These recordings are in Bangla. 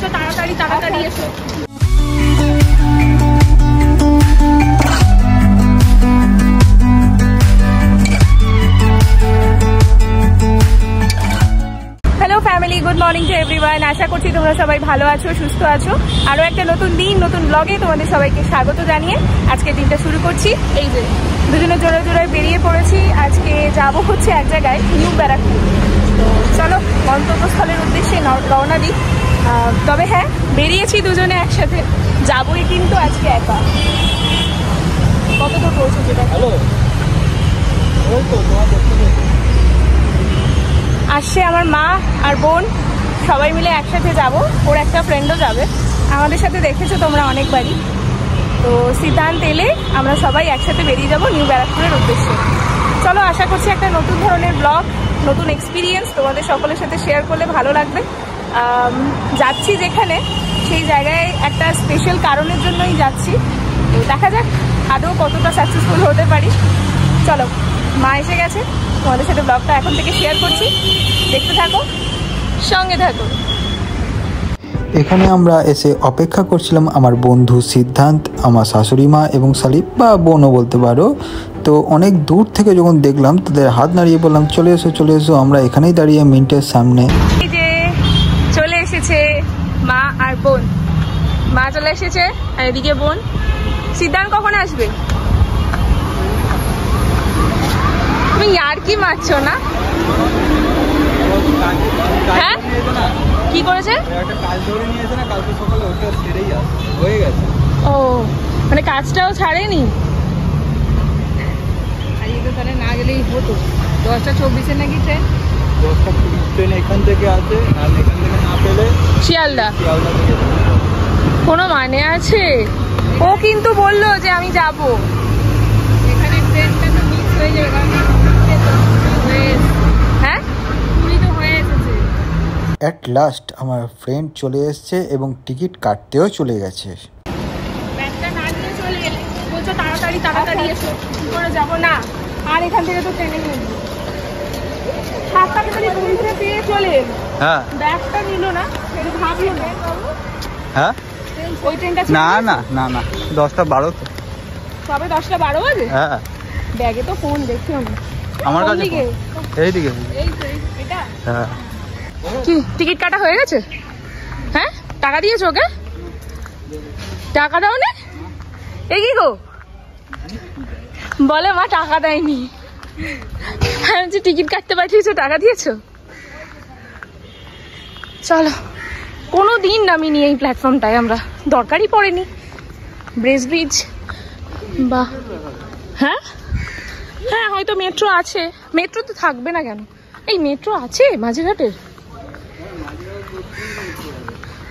বলছো তাড়াতাড়ি তাড়াতাড়ি এসো। Hello family good morning to everyone আশা করছি তোমরা সবাই ভালো আছো সুস্থ আছো। আরও একটা নতুন দিন নতুন ব্লগে তোমাদের সবাইকে স্বাগত জানিয়ে আজকে দিনটা শুরু করছি। এই যে। দুজনে জোড়ায় জোড়ায় বেরিয়ে পড়েছি। আজকে যাব হচ্ছে এক জায়গায় নিউ ব্যারাকপুর। তো চলো গন্তব্যস্থলের উদ্দেশ্যে রওনা দিই। তবে হ্যাঁ বেরিয়েছি দুজনে একসাথে। যাবই কিন্তু আজকে একা। কত দূর পৌঁছেছে। আসছে আমার মা আর বোন সবাই মিলে একসাথে যাব। ওর একটা ফ্রেন্ডও যাবে। আমাদের সাথে দেখেছ তোমরা অনেকবারই। তো সিদ্ধান্ত এলে আমরা সবাই একসাথে বেরিয়ে যাব নিউ ব্যারাকপুরের উদ্দেশ্যে। চলো আশা করছি একটা নতুন ধরনের ব্লগ নতুন এক্সপিরিয়েন্স তোমাদের সকলের সাথে শেয়ার করলে ভালো লাগবে। যাচ্ছি যেখানে সেই জায়গায় একটা স্পেশাল কারণের জন্যই যাচ্ছি। তো দেখা যাক আদৌ কতটা সাকসেসফুল হতে পারি। চলো মা এসে গেছে। তোমাদের সাথে ব্লগটা এখন থেকে শেয়ার করছি। দেখতে থাকো। সঙ্গে থাকো। এখানে আমরা এসে অপেক্ষা করছিলাম আমার বন্ধু সিদ্ধান্ত আমার শাশুড়ি মা এবং সালিপ বা বোনও বলতে পারো। তো অনেক দূর থেকে যখন দেখলাম তাদের হাত নাড়িয়ে বললাম চলে এসো চলে এসো আমরা এখানেই দাঁড়িয়ে মিন্টের সামনে এই যে আর বোন। মা চলে এসেছে আর এদিকে বোন। সিদ্ধান্ত কখন আসবে? তুমি আর কি মারছো না? হ্যাঁ? কি করেছে? ও মানে কাজটাও ছাড়েনি? আজকে তো তাহলে না গেলেই হতো। দশটা চব্বিশে নাকি ট্রেন? দশটা পুলিশ ট্রেন এখান থেকে আসে আর এখান থেকে না পেলে শিয়ালদা। শিয়ালদা থেকে কোনো মানে আছে? ও কিন্তু বলল যে আমি যাব। এখানে ট্রেনটা তো মিস হয়ে হয়ে। হ্যাঁ? হয়ে অ্যাট লাস্ট আমার ফ্রেন্ড চলে এসছে এবং টিকিট কাটতেও চলে গেছে। তাড়াতাড়ি তাড়াতাড়ি এসো কি করে যাব? না আর এখান থেকে তো ট্রেনে পেয়ে চলে হ্যাঁ। ব্যাগটা নিল না সেটা ভাবলো না। হ্যাঁ? ওই ট্রেনটা না না না না দশটা বারো তো। তবে দশটা বারো বাজে? হ্যাঁ। ব্যাগে তো ফোন দেখিও না আমার কাছে দিকে? এই এটা। হ্যাঁ। কি টিকিট কাটা হয়ে গেছে? হ্যাঁ? টাকা দিয়েছ ওকে? টাকা দাও না এ কি গো? বলে মা টাকা দেয়নি। আমি যে টিকিট কাটতে পাঠিয়েছো, টাকা দিয়েছ? চলো। কোনো দিন নামিনি এই প্ল্যাটফর্মটায় আমরা। দরকারই পড়েনি। ব্রেস ব্রিজ বা হ্যাঁ? হ্যাঁ হয়তো মেট্রো আছে। মেট্রো তো থাকবে না কেন? এই মেট্রো আছে মাঝেরহাটের।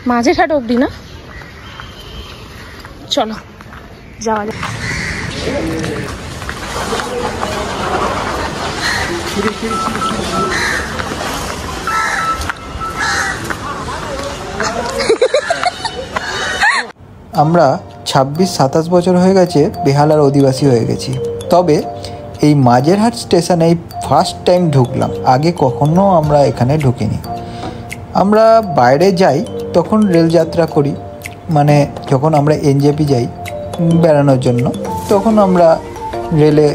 মাঝেরহাট অবধি না? চলো। যাওয়া যাক। আমরা ছাব্বিশ, সাতাশ বছর হয়ে গেছে বেহালার অধিবাসী হয়ে গেছি। তবে এই মাঝেরহাট স্টেশনে এই ফার্স্ট টাইম ঢুকলাম। আগে কখনো আমরা এখানে ঢুকিনি। আমরা বাইরে যাই, তখন রেলযাত্রা করি। মানে যখন আমরা এনজেপি যাই বেড়ানোর জন্য, তখন আমরা রেলে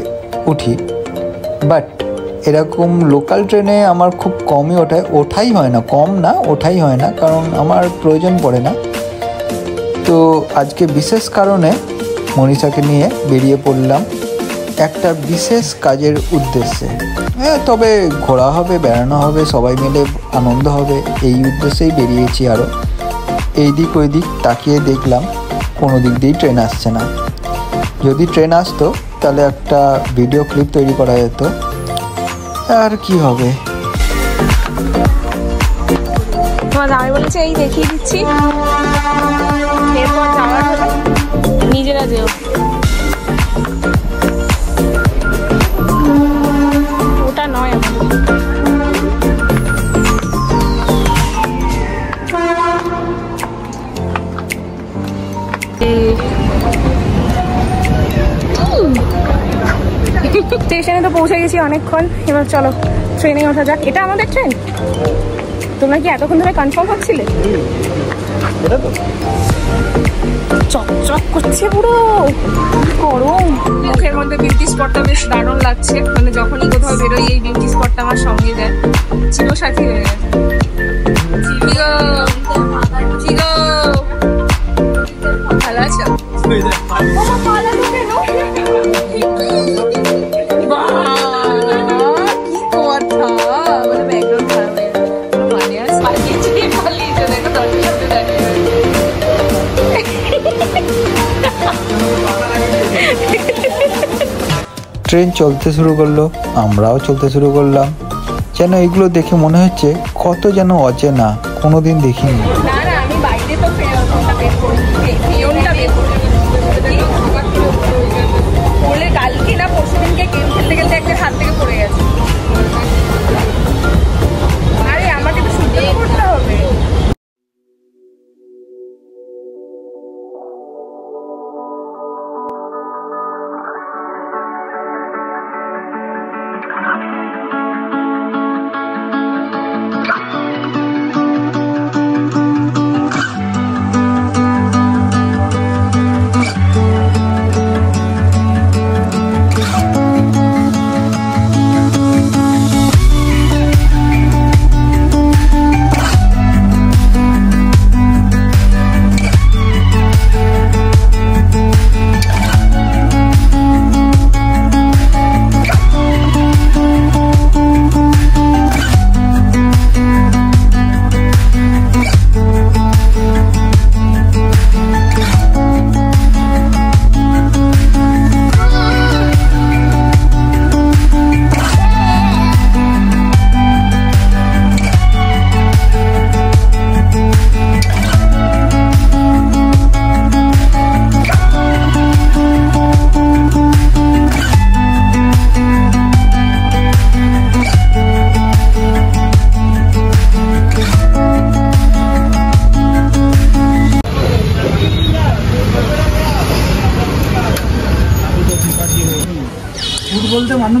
উঠি। বাট এরকম লোকাল ট্রেনে আমার খুব কমই ওঠায়। ওঠাই হয় না, কম না, ওঠাই হয় না, কারণ আমার প্রয়োজন পড়ে না। তো আজকে বিশেষ কারণে মনীষাকে নিয়ে বেরিয়ে পড়লাম একটা বিশেষ কাজের উদ্দেশ্যে। হ্যাঁ তবে ঘোরা হবে, বেড়ানো হবে, সবাই মিলে আনন্দ হবে, এই উদ্দেশ্যেই বেরিয়েছি আরও এই দিক ওই দিক তাকিয়ে দেখলাম কোনো দিক দিয়েই ট্রেন আসছে না। যদি ট্রেন আসতো, তাহলে একটা ভিডিও ক্লিপ তৈরি করা যেত। আর কি হবে? তোমার জামাই বলেছে এই দেখিয়ে দিচ্ছি। এরপর নিজেরা যেও। পৌঁছে গেছি অনেকক্ষণ। এবার চলো ট্রেনে ওঠা যাক। এটা আমাদের ট্রেন তোমরা কি এতক্ষণ ধরে কনফার্ম হচ্ছিলে চকচক করছে পুরো। গরম। মুখের মধ্যে বিউটি স্পটটা বেশ দারুণ লাগছে। মানে যখনই কোথাও বেরোই এই বিউটি স্পটটা আমার সঙ্গে যায়। হয়ে গেছে। ভালো আছো? ট্রেন চলতে শুরু করল, আমরাও চলতে শুরু করলাম। যেন এগুলো দেখে মনে হচ্ছে কত যেন অচেনা, কোনোদিন দেখিনি।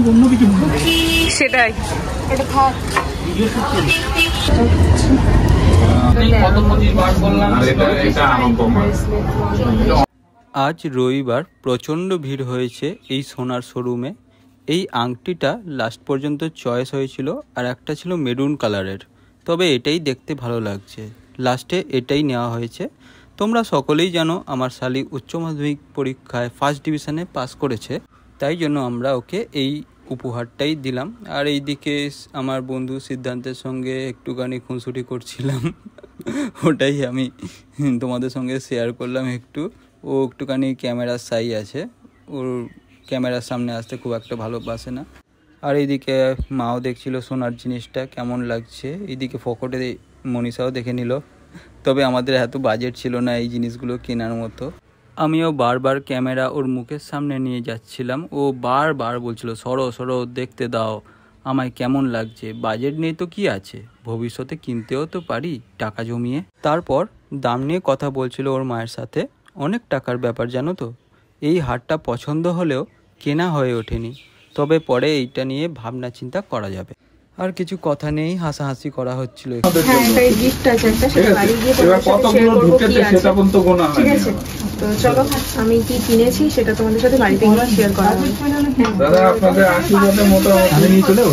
অন্য কিছু মনে করে সেটাই। এটা থাক। আজ রবিবার প্রচণ্ড ভিড় হয়েছে এই সোনার শোরুমে। এই আংটিটা লাস্ট পর্যন্ত চয়েস হয়েছিল আর একটা ছিল মেরুন কালারের তবে এটাই দেখতে ভালো লাগছে। লাস্টে এটাই নেওয়া হয়েছে। তোমরা সকলেই জানো আমার শালি উচ্চ মাধ্যমিক পরীক্ষায় ফার্স্ট ডিভিশনে পাস করেছে। তাই জন্য আমরা ওকে এই উপহারটাই দিলাম। আর এইদিকে আমার বন্ধু সিদ্ধান্তের সঙ্গে একটুখানি খুনসুটি করছিলাম। ওটাই আমি তোমাদের সঙ্গে শেয়ার করলাম একটু। ও একটুখানি ক্যামেরার সাই আছে। ওর ক্যামেরার সামনে আসতে খুব একটা ভালোবাসে না। আর এইদিকে মাও দেখছিল সোনার জিনিসটা, কেমন লাগছে। এইদিকে ফকটে মনীষাও দেখে নিল। তবে আমাদের এত বাজেট ছিল না এই জিনিসগুলো কেনার মতো। আমিও বারবার ক্যামেরা ওর মুখের সামনে নিয়ে যাচ্ছিলাম। ও বারবার বলছিল, সরো সরো, দেখতে দাও, আমায় কেমন লাগছে? বাজেট নেই তো কি আছে? ভবিষ্যতে কিনতেও তো পারি টাকা জমিয়ে। তারপর দাম নিয়ে কথা বলছিল ওর মায়ের সাথে। অনেক টাকার ব্যাপার, জানো তো? এই হারটা পছন্দ হলেও কেনা হয়ে ওঠেনি। তবে পরে এইটা নিয়ে ভাবনা চিন্তা করা যাবে। আর কিছু কথা নেই হাসাহাসি করা হচ্ছিল। হ্যাঁ তো চলো আমি কি কিনেছি সেটা তোমাদের সাথে বাড়িতে গিয়ে শেয়ার করা দাদা আপনাদের আশীর্বাদে মোটামুটি নিয়ে চলে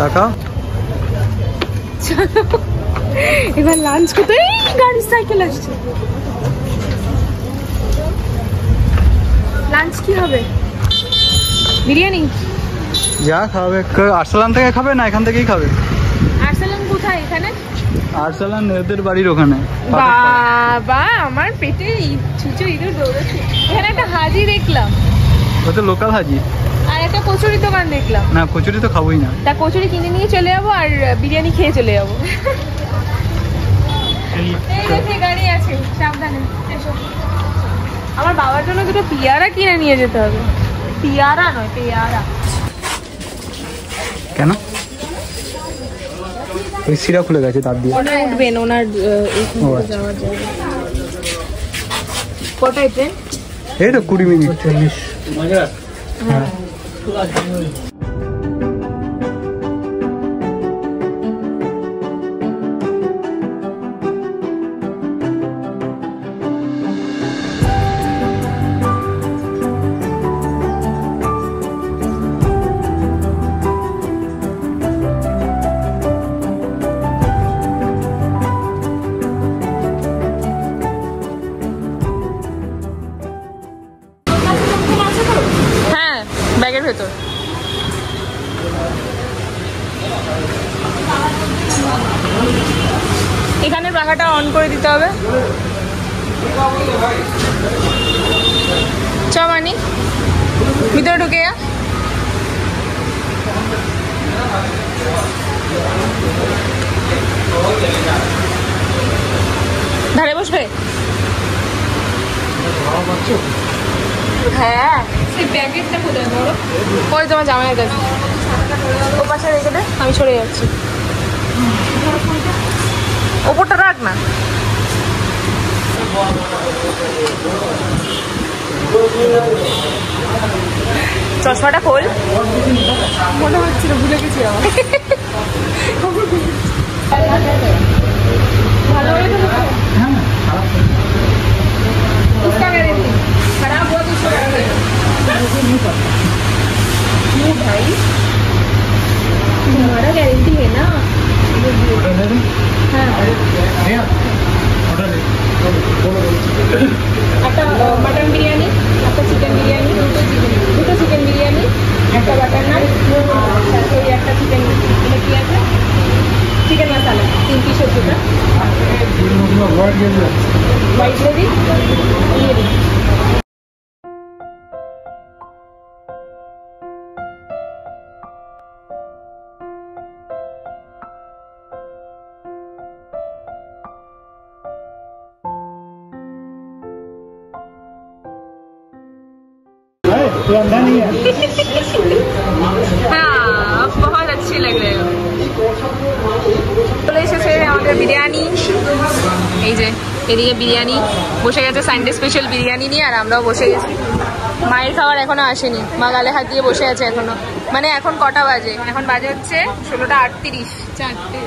টাকা? এবার লাঞ্চ করতে গাড়ির সাইকেল আসছে। লাঞ্চ কি হবে? বিরিয়ানি যা খাবে। আরসালান থেকে খাবে না এখান থেকেই খাবে? আর্সালান কোথায়? এখানে? আরসালান এদের বাড়ির ওখানে। বাবা আমার পেটে ছুচো ইঁদুর দৌড়াচ্ছে। এখানে একটা হাজি দেখলাম। ও তো লোকাল হাজি। আর একটা কচুরি দোকান দেখলাম। না কচুরি তো খাবোই না। তা কচুরি কিনে নিয়ে চলে যাব আর বিরিয়ানি খেয়ে চলে যাব। এই দেখে গাড়ি আছে সাবধানে এসো। আমার বাবার জন্য দুটো পিয়ারা কিনে নিয়ে যেতে হবে। পিয়ারা নয় পেয়ারা। কেন? ওই সিরা খুলে গেছে তার দিয়ে। ওনার উঠবেন ওনার আচ্ছা। যাওয়ার জায়গা কটায় ট্রেন এই তো কুড়ি মিনিট। চল্লিশ পাখাটা হ্যাঁ। সেই প্যাকেটটা কোথায়? বড় ওই তোমার জামাইয়ের কাছে ও পাশে রেখে দে। আমি সরে যাচ্ছি। ওপরটা রাখ না। চশমাটা খোল। মনে হচ্ছিল ভুলে গেছি আমার তিন পিস ওটা হোয়াইট। এদিকে বিরিয়ানি। বসে গেছে সানডে স্পেশাল বিরিয়ানি নিয়ে আর আমরাও বসে গেছি। মায়ের খাবার এখনও আসেনি। মা গালে হাত দিয়ে বসে আছে এখনও। মানে এখন কটা বাজে? এখন বাজে হচ্ছে ষোলোটা আটত্রিশ। চারটে।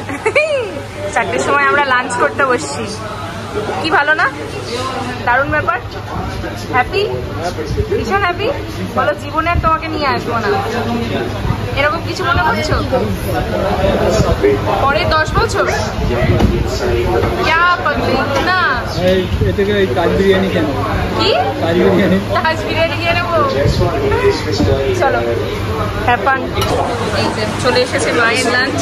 চারটের সময় আমরা লাঞ্চ করতে বসছি। কি ভালো না? দারুণ ব্যাপার। হ্যাপি ভীষণ হ্যাপি বলো জীবনে আর তোমাকে নিয়ে আসব না। এরকম কিছু মনে করছ? পরে দশ বছর ক্যা পাগলি না এই এ থেকে এই কাজ বিরিয়ানি কেন কি? কাজ বিরিয়ানি। আজ বিরিয়ানি খেয়ে নেব? চলো। হ্যাপান। এই যে চলে এসেছে মায়ের লাঞ্চ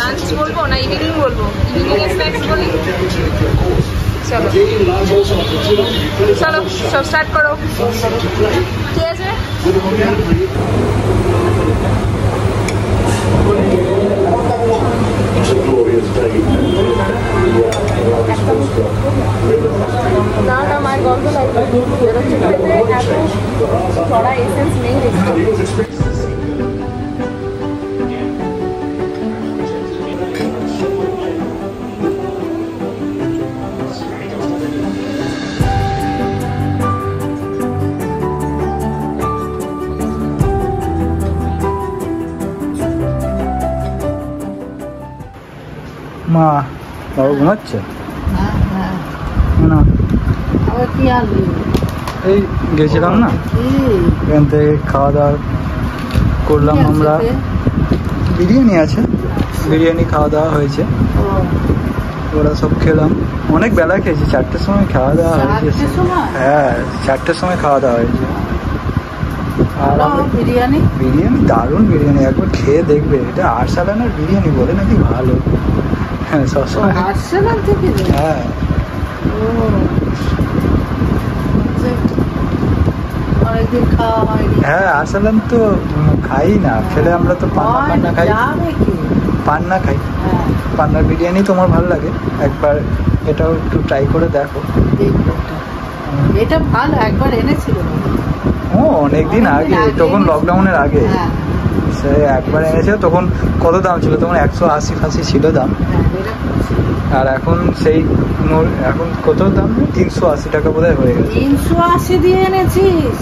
লাঞ্চ বলব না ইভিনিং বলব? ইভিনিং স্ন্যাক্স বলি? চলো। চলো সব স্টার্ট করো। ঠিক আছে? না মায়ের গন্ধ লাগবে বেরোচ্ছে খেতে এত চড়া এসেন্স নেই দেখছি মা কি আনলি এই গেছিলাম না? এখান থেকে খাওয়া দাওয়া করলাম আমরা। বিরিয়ানি আছে। বিরিয়ানি খাওয়া দাওয়া হয়েছে। ওরা সব খেলাম। অনেক বেলা খেয়েছি চারটের সময় খাওয়া দাওয়া হয়েছে। হ্যাঁ চারটের সময় খাওয়া দাওয়া হয়েছে। আর বিরিয়ানি। বিরিয়ানি দারুণ বিরিয়ানি। একবার খেয়ে দেখবে। এটা আরসালানের বিরিয়ানি বলে নাকি ভালো? হ্যাঁ সবসময়। হ্যাঁ ও যে অনেকদিন খাওয়া হয়নি হ্যাঁ আরসালান তো খাই না। খেলে আমরা তো পান্না পান্না খাই। পান্না খাই। হ্যাঁ। পান্নার বিরিয়ানি তোমার ভালো লাগে? একবার এটাও একটু ট্রাই করে দেখো। এটা। ভালো একবার এনেছিল ও। অনেকদিন আগে তখন লকডাউনের আগে। হ্যাঁ। সে একবার এনেছিল তখন কত দাম ছিল? তখন একশো আশি ফাশি ছিল দাম। হ্যাঁ। আর এখন সেই এখন কত দাম? তিনশো আশি টাকা বোধহয় হয়ে গেছে। তিনশো আশি দিয়ে এনেছিস?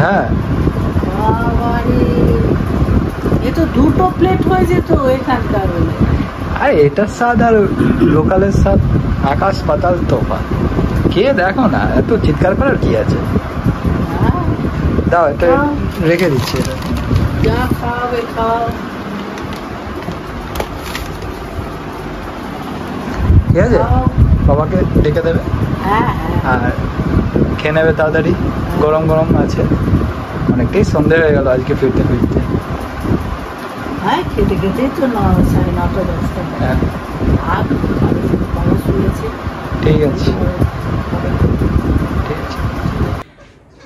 হ্যাঁ। এ তো দুটো প্লেট হয়ে যেত এখানকার আর এটার স্বাদ আর লোকালের স্বাদ আকাশ পাতাল তফাৎ কে দেখো না এত চিৎকার করার কি আছে? হ্যাঁ। দাও এটা রেখে দিচ্ছি এটা। যা খাওয়াবে খাও। ঠিক আছে? বাবাকে ডেকে দেবে। হ্যাঁ হ্যাঁ। আর খেয়ে নেবে তাড়াতাড়ি। গরম গরম আছে। অনেকটাই সন্ধে হয়ে গেল আজকে ফিরতে ফিরতে। হ্যাঁ খেতে খেতেই তো সাড়ে নটা দশটা। হ্যাঁ। ঠিক আছে।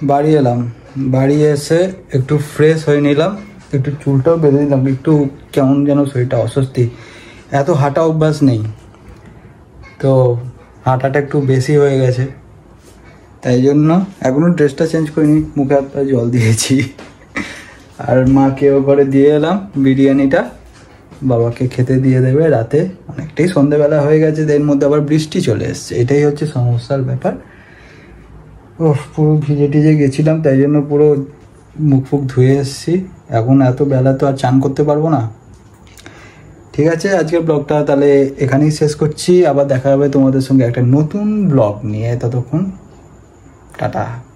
বাড়ি এলাম। বাড়ি এসে একটু ফ্রেশ হয়ে নিলাম। একটু চুলটাও বেঁধে নিলাম। একটু কেমন যেন শরীরটা অস্বস্তি। এত হাঁটা অভ্যাস নেই। তো হাঁটাটা একটু বেশি হয়ে গেছে। তাই জন্য এখনও ড্রেসটা চেঞ্জ করিনি, মুখে হাত পা জল দিয়েছি। আর মাকেও করে দিয়ে এলাম বিরিয়ানিটা। বাবাকে খেতে দিয়ে দেবে রাতে। অনেকটাই সন্ধেবেলা হয়ে গেছে, এর মধ্যে আবার বৃষ্টি চলে এসছে। এটাই হচ্ছে সমস্যার ব্যাপার। ও পুরো ভিজে টিজে গেছিলাম, তাই জন্য পুরো মুখ ফুক ধুয়ে এসেছি। এখন এত বেলা তো আর চান করতে পারব না। ঠিক আছে, আজকের ব্লগটা তাহলে এখানেই শেষ করছি। আবার দেখা হবে তোমাদের সঙ্গে একটা নতুন ব্লগ নিয়ে। ততক্ষণ, টাটা।